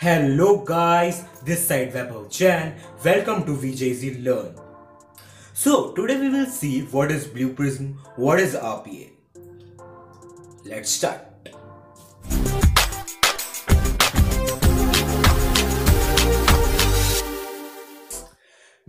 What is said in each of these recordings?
Hello guys, this side Vaibhav Jain. Welcome to VJ Easy Learn. So today we will see what is Blue Prism, what is RPA. Let's start.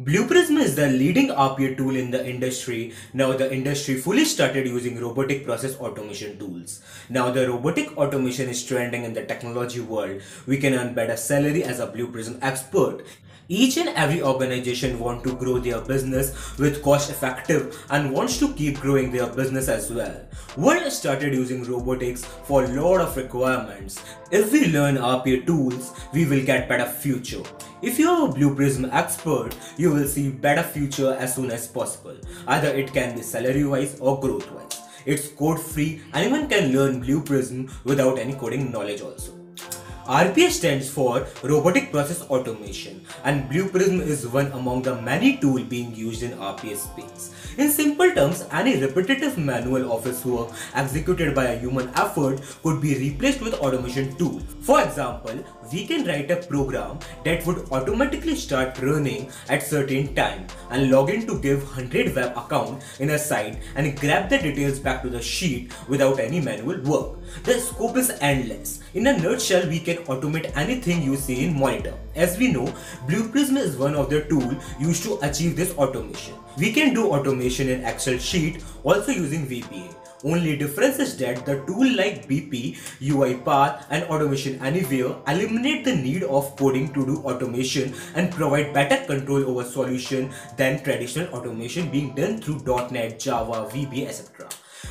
Blue Prism is the leading RPA tool in the industry. Now the industry fully started using robotic process automation tools. Now the robotic automation is trending in the technology world. We can earn better salary as a Blue Prism expert. Each and every organization want to grow their business with cost effective and wants to keep growing their business as well. World started using robotics for a lot of requirements. If we learn RPA tools, we will get better future. If you are a Blue Prism expert, you will see better future as soon as possible. Either it can be salary wise or growth wise. It's code free, anyone can learn Blue Prism without any coding knowledge also. RPA stands for Robotic Process Automation and Blue Prism is one among the many tools being used in RPA space. In simple terms, any repetitive manual office work executed by a human effort could be replaced with automation tool. For example, we can write a program that would automatically start running at certain time and log in to give 100 web account in a site and grab the details back to the sheet without any manual work. The scope is endless. In a nutshell, we can automate anything you see in monitor. As we know, Blue Prism is one of the tool used to achieve this automation. We can do automation in Excel sheet also using VBA. Only difference is that the tool like BP, UiPath and Automation Anywhere eliminate the need of coding to do automation and provide better control over solution than traditional automation being done through .NET, Java, VBA, etc.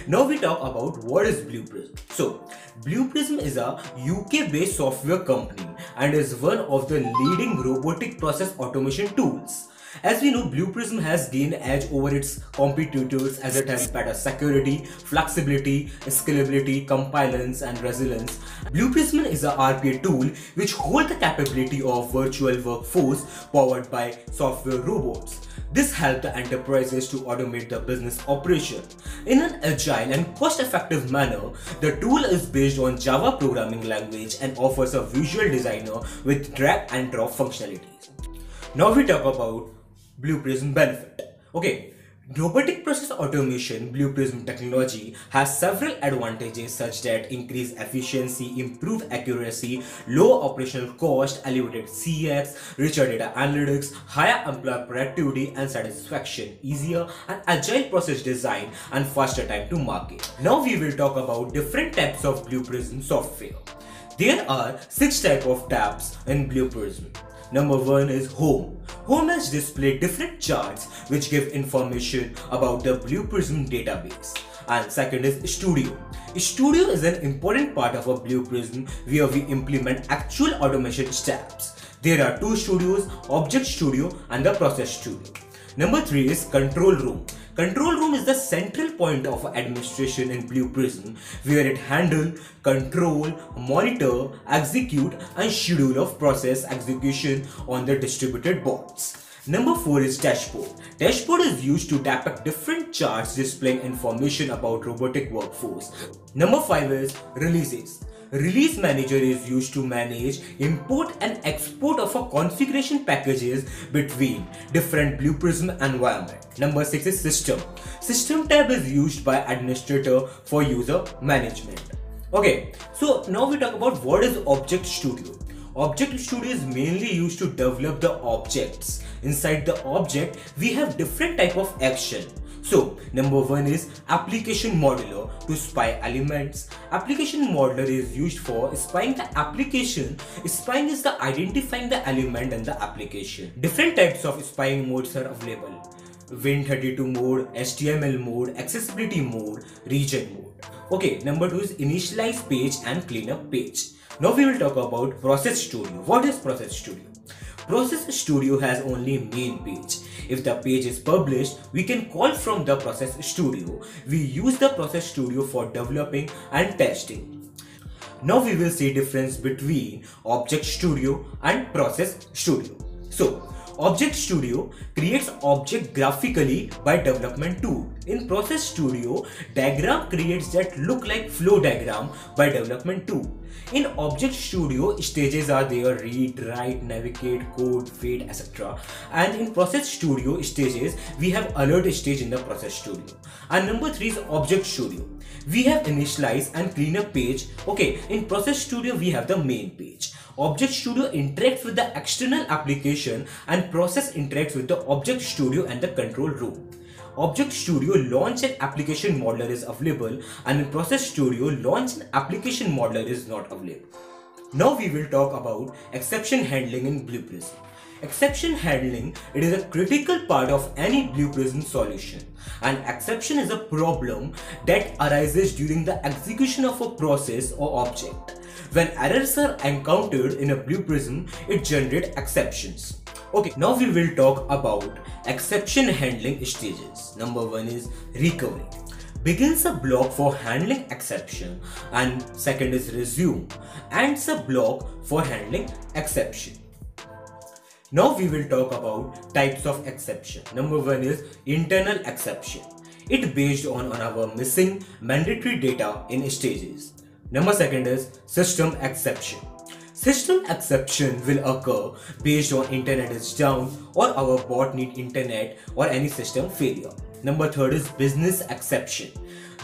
Now we talk about what is Blue Prism. So, Blue Prism is a UK based software company and is one of the leading robotic process automation tools. As we know, Blue Prism has gained edge over its competitors as it has better security, flexibility, scalability, compliance, and resilience. Blue Prism is a RPA tool which holds the capability of virtual workforce powered by software robots. This helps the enterprises to automate the business operation. In an agile and cost-effective manner, the tool is based on Java programming language and offers a visual designer with drag and drop functionalities. Now we talk about Blue Prism benefit. Okay, robotic process automation Blue Prism technology has several advantages such that increase efficiency, improve accuracy, low operational cost, elevated CX, richer data analytics, higher employee productivity and satisfaction, easier and agile process design and faster time to market. Now we will talk about different types of Blue Prism software. There are six type of tabs in Blue Prism. Number one is Home. Home has displayed different charts which give information about the Blue Prism database. And second is Studio. Studio is an important part of a Blue Prism where we implement actual automation steps. There are two studios, Object Studio and the Process Studio. Number three is Control Room. Control room is the central point of administration in Blue Prism where it handle, control, monitor, execute and schedule of process execution on the distributed boards. Number 4 is dashboard. Dashboard is used to depict different charts displaying information about robotic workforce. Number 5 is releases. Release Manager is used to manage import and export of a configuration packages between different Blue Prism environment. Number 6 is System. System tab is used by administrator for user management. Okay, so now we talk about what is Object Studio. Object Studio is mainly used to develop the objects. Inside the object, we have different type of action so number one is application modeler to spy elements. Application modeler is used for spying the application. Spying is the identifying the element in the application. Different types of spying modes are available. Win32 mode, HTML mode, accessibility mode, region mode. Okay, number two is initialize page and cleanup page. Now we will talk about Process Studio. What is Process Studio? Process Studio has only main page. If the page is published, we can call from the Process Studio. We use the Process Studio for developing and testing. Now we will see difference between Object Studio and Process Studio. So, Object Studio creates object graphically by development tool. In Process Studio, diagram creates that look like flow diagram by development tool. In Object Studio, stages are there read, write, navigate, code, wait, etc. And in Process Studio stages, we have alert stage in the Process Studio. And number three is Object Studio. We have initialize and clean up page. Okay, in Process Studio, we have the main page. Object Studio interacts with the external application and Process interacts with the Object Studio and the control room. Object Studio launch an application modeler is available and in Process Studio launch an application modeler is not available. Now we will talk about exception handling in Blue Prism. Exception handling it is a critical part of any Blue Prism solution. An exception is a problem that arises during the execution of a process or object. When errors are encountered in a Blue Prism, it generates exceptions. Okay, now we will talk about exception handling stages. Number one is recovery. Begins a block for handling exception and second is resume. Ends a block for handling exception. Now we will talk about types of exception. Number one is internal exception. It based on, on our missing mandatory data in stages. Number second is system exception. System exception will occur based on internet is down or our bot need internet or any system failure. Number third is business exception.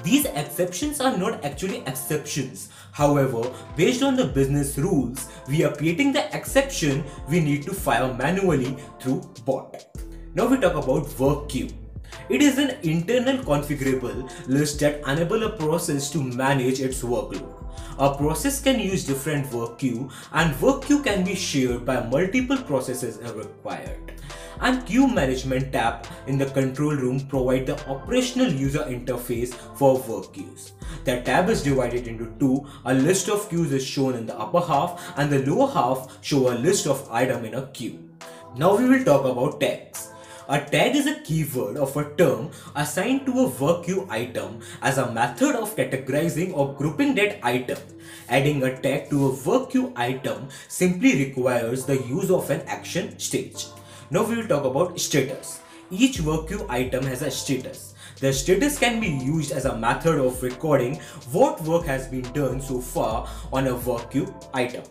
These exceptions are not actually exceptions. However, based on the business rules, we are creating the exception we need to file manually through bot. Now we talk about work queue. It is an internal configurable list that enable a process to manage its workload. A process can use different work queue and work queue can be shared by multiple processes if required. And queue management tab in the control room provide the operational user interface for work queues. The tab is divided into two. A list of queues is shown in the upper half and the lower half show a list of item in a queue. Now we will talk about tags. A tag is a keyword of a term assigned to a work queue item as a method of categorizing or grouping that item. Adding a tag to a work queue item simply requires the use of an action stage. Now we will talk about status. Each work queue item has a status. The status can be used as a method of recording what work has been done so far on a work queue item.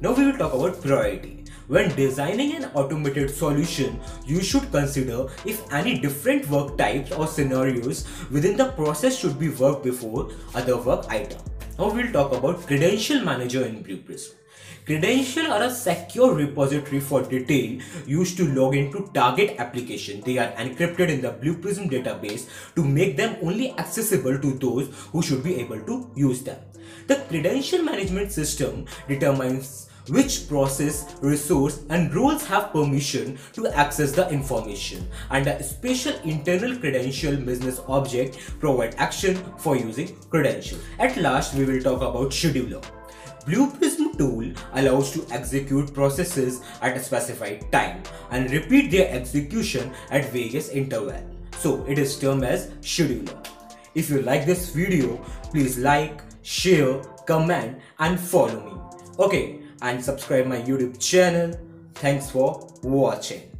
Now we will talk about priority. When designing an automated solution, you should consider if any different work types or scenarios within the process should be worked before other work item. Now we'll talk about Credential Manager in Blue Prism. Credential are a secure repository for detail used to log into target application. They are encrypted in the Blue Prism database to make them only accessible to those who should be able to use them. The credential management system determines which process, resource and roles have permission to access the information and a special internal credential business object provide action for using credential. At last we will talk about scheduler. Blue Prism tool allows to execute processes at a specified time and repeat their execution at various intervals. So it is termed as scheduler. If you like this video, please like, share, comment and follow me. Okay, and subscribe my YouTube channel. Thanks for watching.